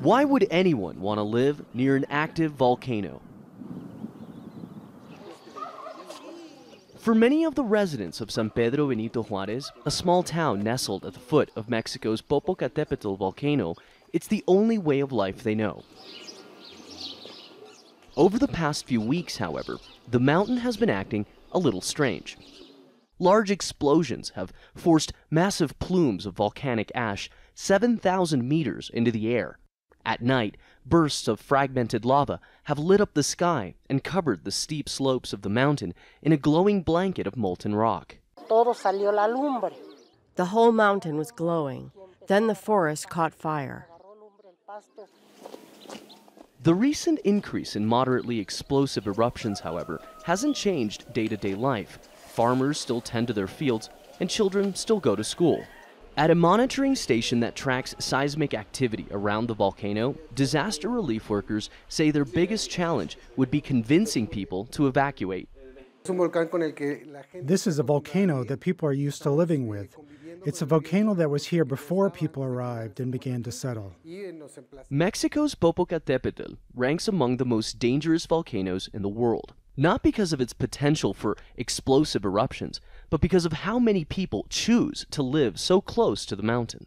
Why would anyone want to live near an active volcano? For many of the residents of San Pedro Benito Juarez, a small town nestled at the foot of Mexico's Popocatépetl volcano, it's the only way of life they know. Over the past few weeks, however, the mountain has been acting a little strange. Large explosions have forced massive plumes of volcanic ash 7,000 meters into the air. At night, bursts of fragmented lava have lit up the sky and covered the steep slopes of the mountain in a glowing blanket of molten rock. The whole mountain was glowing. Then the forest caught fire. The recent increase in moderately explosive eruptions, however, hasn't changed day to day life. Farmers still tend to their fields, and children still go to school. At a monitoring station that tracks seismic activity around the volcano, disaster relief workers say their biggest challenge would be convincing people to evacuate. This is a volcano that people are used to living with. It's a volcano that was here before people arrived and began to settle. Mexico's Popocatépetl ranks among the most dangerous volcanoes in the world, not because of its potential for explosive eruptions, but because of how many people choose to live so close to the mountain.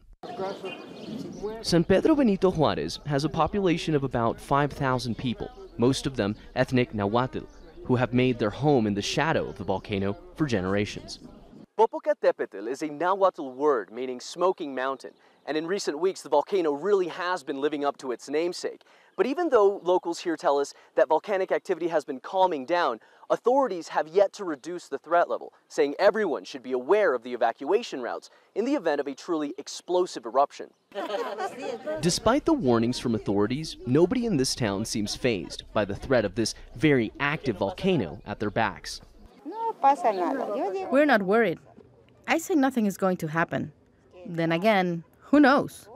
San Pedro Benito Juarez has a population of about 5,000 people, most of them ethnic Nahuatl, who have made their home in the shadow of the volcano for generations. Popocatépetl is a Nahuatl word meaning smoking mountain, and in recent weeks the volcano really has been living up to its namesake. But even though locals here tell us that volcanic activity has been calming down, authorities have yet to reduce the threat level, saying everyone should be aware of the evacuation routes in the event of a truly explosive eruption. Despite the warnings from authorities, nobody in this town seems fazed by the threat of this very active volcano at their backs. We're not worried. I say nothing is going to happen. Then again, who knows?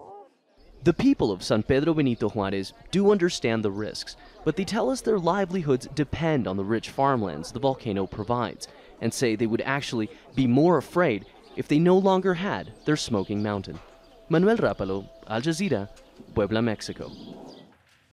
The people of San Pedro Benito Juarez do understand the risks, but they tell us their livelihoods depend on the rich farmlands the volcano provides, and say they would actually be more afraid if they no longer had their smoking mountain. Manuel Rapalo, Al Jazeera, Puebla, Mexico.